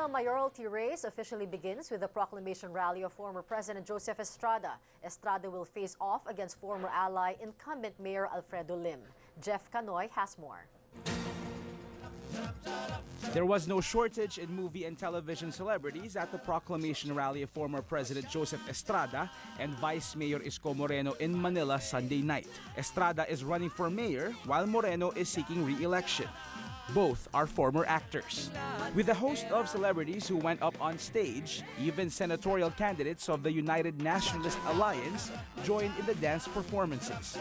Manila mayoralty race officially begins with the proclamation rally of former President Joseph Estrada. Estrada will face off against former ally incumbent Mayor Alfredo Lim. Jeff Canoy has more. There was no shortage in movie and television celebrities at the proclamation rally of former President Joseph Estrada and Vice Mayor Isko Moreno in Manila Sunday night. Estrada is running for mayor while Moreno is seeking re-election. Both are former actors. With a host of celebrities who went up on stage, even senatorial candidates of the United Nationalist Alliance joined in the dance performances.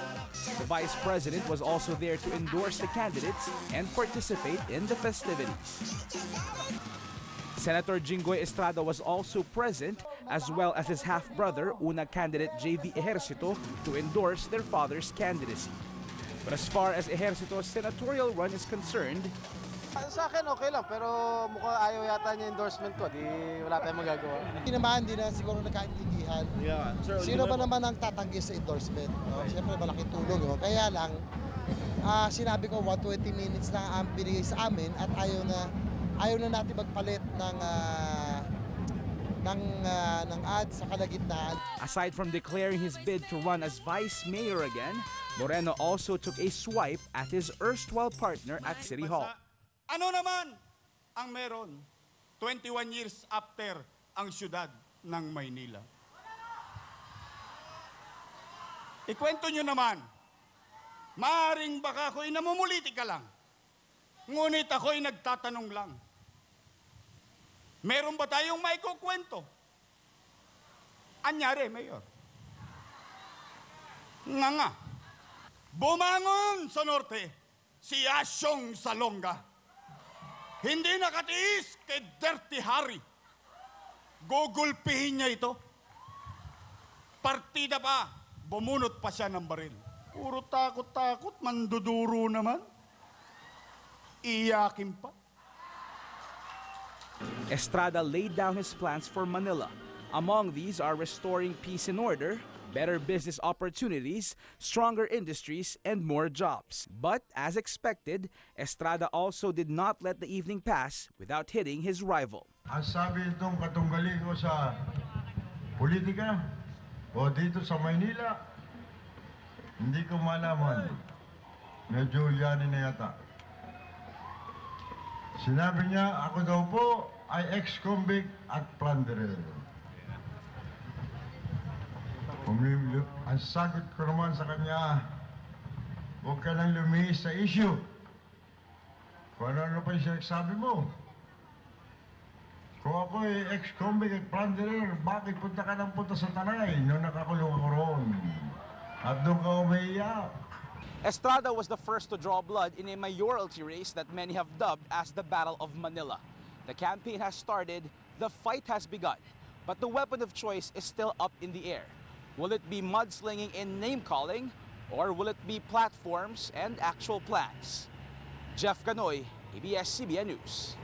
The vice president was also there to endorse the candidates and participate in the festivities. Senator Jinggoy Estrada was also present, as well as his half-brother, una candidate JV Ejercito, to endorse their father's candidacy. But as far as Ejercito's senatorial run is concerned, Sa akin okay lang, pero mukhang ayaw yata niya endorsement ko. Di wala tayong magagawa. Hindi naman, hindi na siguro nagkaintindihan. Yeah. Sir, Sino ba naman ang tatanggi sa endorsement? No? Siyempre, malaking tulong. No? Kaya lang, ah, sinabi ko 120 minutes na ang binigay sa amin at ayaw na ayaw na natin magpalit ng ah, ng ah, ng ads sa kalagitnaan. aside from declaring his bid to run as vice mayor again, Moreno also took a swipe at his erstwhile partner at City Hall. Ano naman ang meron 21 years after ang syudad ng Maynila? Ikwento nyo naman, maaring baka ako'y namumuliti ka lang. Ngunit ako'y nagtatanong lang. Meron ba tayong maikukwento? Anyari, Mayor? Nga nga, bumangon sa norte si Asyong Salonga. Hindi nakatiis kay Dirty Harry. Gugulpihin niya ito. Partida pa, bumunot pa siya ng baril. Puro takot-takot, manduduro naman. Iyakin pa. Estrada laid down his plans for Manila. Among these are restoring peace and order, better business opportunities, stronger industries, and more jobs. But as expected, Estrada also did not let the evening pass without hitting his rival. Ang sabi itong katunggali ko sa politika o dito sa Maynila, hindi ko malaman. Medyo yanin na yata. Sinabi niya, ako daw po ay ex-convict at plunderer. Umimili- ang sagot ko naman sa kanya, huwag ka nang lumihis sa issue. Kung ano-ano pa yung sabi mo. Kung ako ay ex-convict at plunderer, bakit punta ka ng punta sa Tanay nung nakakulong ako roon? At doon ka umiiyak. Estrada was the first to draw blood in a mayoralty race that many have dubbed as the Battle of Manila. The campaign has started, the fight has begun, but the weapon of choice is still up in the air. Will it be mudslinging and name calling, or will it be platforms and actual plans? Jeff Canoy, ABS-CBN News.